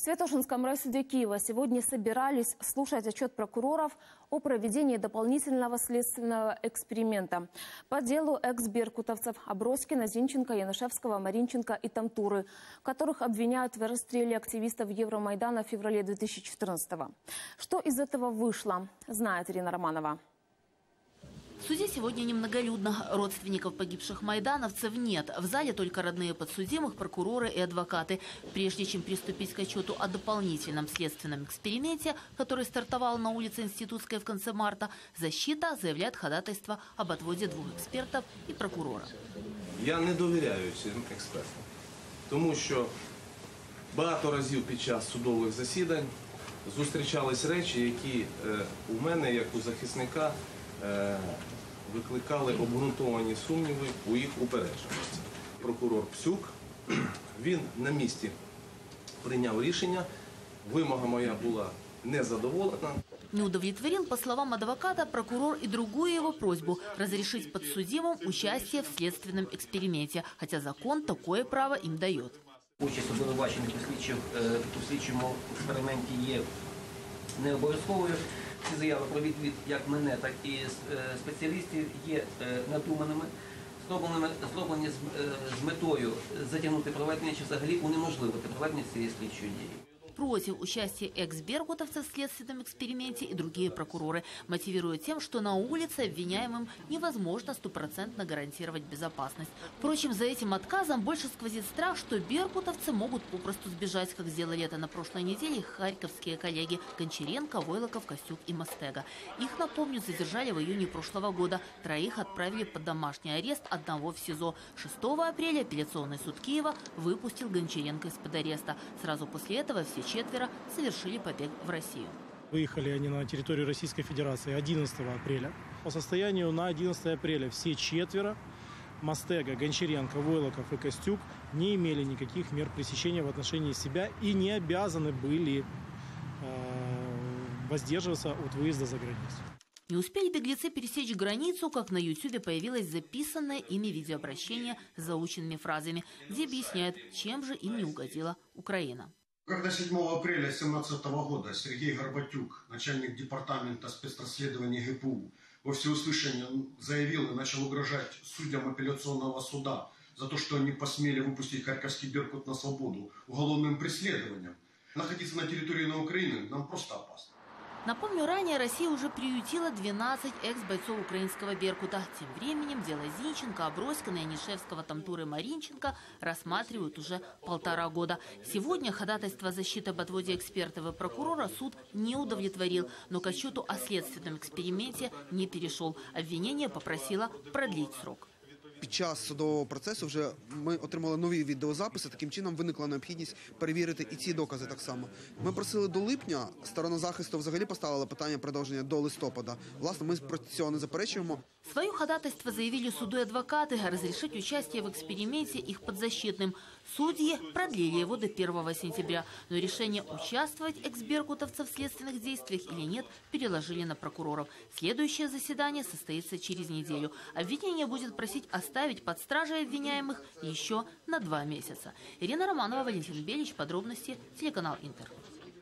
В Святошинском райсуде Киева сегодня собирались слушать отчет прокуроров о проведении дополнительного следственного эксперимента по делу экс-беркутовцев Аброськина, Зинченко, Янушевского, Маринченко и Тамтуры, которых обвиняют в расстреле активистов Евромайдана в феврале 2014 -го. Что из этого вышло, знает Ирина Романова В суде сегодня немноголюдно. Родственников погибших майдановцев нет. В зале только родные подсудимых, прокуроры и адвокаты. Прежде чем приступить к отчету о дополнительном следственном эксперименте, который стартовал на улице Институтской в конце марта, защита заявляет ходатайство об отводе двух экспертов и прокурора. Я не довіряю цим експертам, тому що багато разів під час судових засідань зустрічались речі, які е, у мене, як у захисника, е, викликали обґрунтовані сумніви у їх упередженості. Прокурор Псюк, він на місці прийняв рішення. Вимога моя була незадоволена. Не удовлетворил, по словам адвоката, прокурор и другую его просьбу разрешить подсудимым участие в следственном эксперименте, хотя закон такое право им дает. Участь обвинувачених у слідчих е, у слідчому експерименті є не обов'язковою. Ці заяви про відвід як мене, так і е, спеціалістів є е, надуманими, зроблені е, з метою затягнути проведення чи взагалі унеможливити проведення цієї слідчої дії. Против участия экс-беркутовцев в следственном эксперименте и другие прокуроры мотивируют тем, что на улице обвиняемым невозможно стопроцентно гарантировать безопасность. Впрочем, за этим отказом больше сквозит страх, что беркутовцы могут попросту сбежать, как сделали это на прошлой неделе их харьковские коллеги Гончаренко, Войлоков, Костюк и Мастега. Их, напомню, задержали в июне прошлого года. Троих отправили под домашний арест, одного в СИЗО. 6 апреля апелляционный суд Киева выпустил Гончаренко из-под ареста. Сразу после этого все четверо совершили побег в Россию. Выехали они на территорию Российской Федерации 11 апреля. По состоянию на 11 апреля все четверо Мастега, Гончаренко, Войлоков и Костюк не имели никаких мер пресечения в отношении себя и не обязаны были э, воздерживаться от выезда за границу. Не успели беглецы пересечь границу, как на Ютьюбе появилось записанное ими видеообращение с заученными фразами, где объясняют, чем же им не угодила Украина. Когда 7 апреля 2017 года Сергей Горбатюк, начальник департамента спецрасследований ГПУ, во всеуслышание заявил и начал угрожать судьям апелляционного суда за то, что они посмели выпустить Харьковский Беркут на свободу уголовным преследованием, находиться на территории на Украины нам просто опасно. Напомню, ранее Россия уже приютила 12 экс-бойцов украинского «Беркута». Тем временем дело Зинченко, Аброськина, Янишевского, Тамтуры, Маринченко рассматривают уже полтора года. Сегодня ходатайство защиты об отводе экспертов и прокурора суд не удовлетворил, но к отчету о следственном эксперименте не перешел. Обвинение попросило продлить срок Під час судового процесу вже ми отримали нові відеозаписи. Таким чином виникла необхідність перевірити і ці докази так само. Ми просили до липня. Сторона захисту взагалі поставила питання продовження до листопада. Власне, ми проти цього не заперечуємо. Свое ходатайство заявили суду и адвокаты разрешить участие в эксперименте их подзащитным. Судьи продлили его до 1 сентября, но решение участвовать экс-беркутовцев в следственных действиях или нет переложили на прокуроров. Следующее заседание состоится через неделю. Обвинение будет просить оставить под стражей обвиняемых еще на два месяца. Ирина Романова, Валентин Белич. Подробности. Телеканал Интер.